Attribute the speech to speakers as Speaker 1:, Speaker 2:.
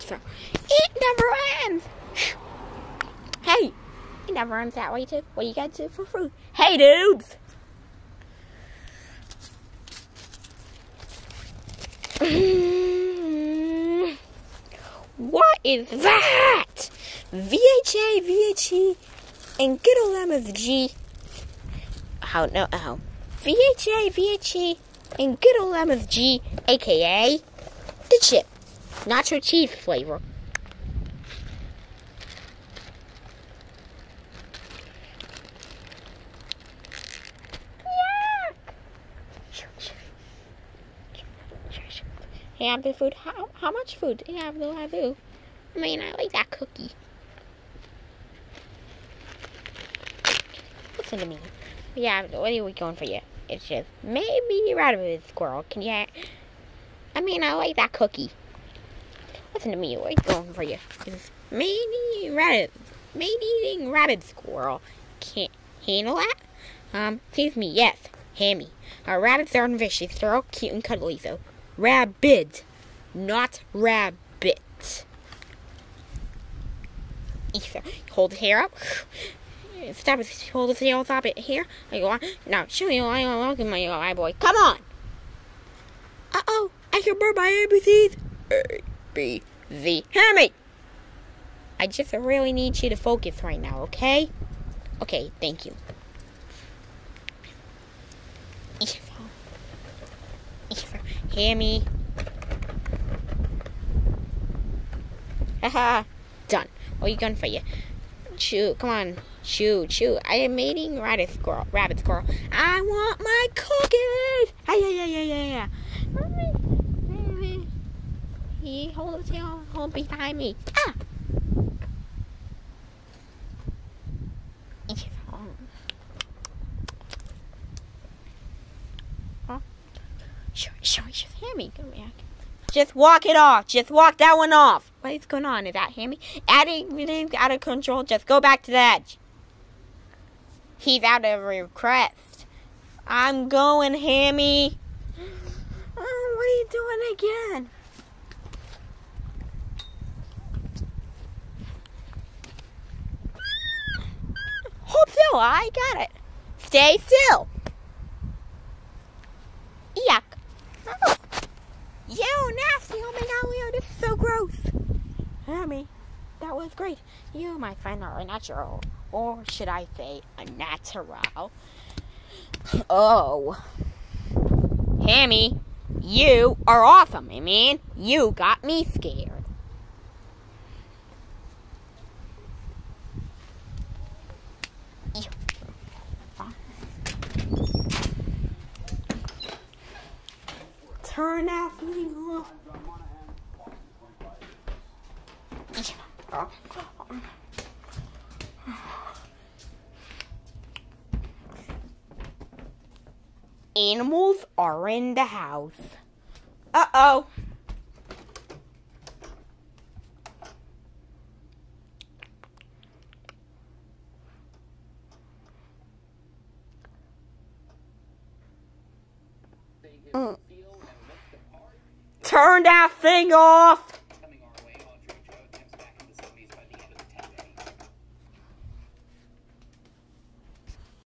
Speaker 1: So, it never ends. Hey, it never ends that way too. What you got to do for food? Hey, dudes. what is that? BHA, BHT, and good old MSG. How oh, no? How? BHA, BHT, and good old MSG, aka the chip, nacho cheese flavor. Hey, have the food. How how much food you have? Do I do? I mean, I like that cookie. Listen to me. Yeah, what are we going for you? It's just maybe rabbit squirrel. Can you? I mean, I like that cookie. Listen to me. You going for you? It's maybe rabbit, maybe eating rabbit squirrel. Can't handle that. Um, excuse me. Yes, hammy. Uh, rabbits are vicious. They're all cute and cuddly, so Rabbit, not rabbit. Ether, hold his hair up. Stop it. Hold his hair. Stop it. Here. I go on. Now, show me. I look at my eye boy. Come on. Uh oh. I can burn my ABCs. A B Z. Hear me. I just really need you to focus right now, okay? Okay, thank you. Hear me? Haha. Done. What are you going for you? Chew. Come on. Chew. Chew. I am mating rabbit squirrel. Rabbit squirrel. I want my cookies. Yeah, yeah, yeah, yeah, yeah. He hold his tail. Hold behind me. Ah. Sure, sure, just Hammy, come back. Just walk it off. Just walk that one off. What is going on? Is that Hammy? Adding out of control. Just go back to the edge. He's out of request. I'm going, Hammy. Oh, what are you doing again? Hold still. I got it. Stay still. Yuck. Oh. You nasty! Oh my god, Leo, this is so gross. Hammy, that was great. You my friend, are a natural, or should I say, a natural. Oh. Hammy, you are awesome. I mean, you got me scared. Turn that thing off. Animals are in the house. Uh oh. Mm. Turn that thing off!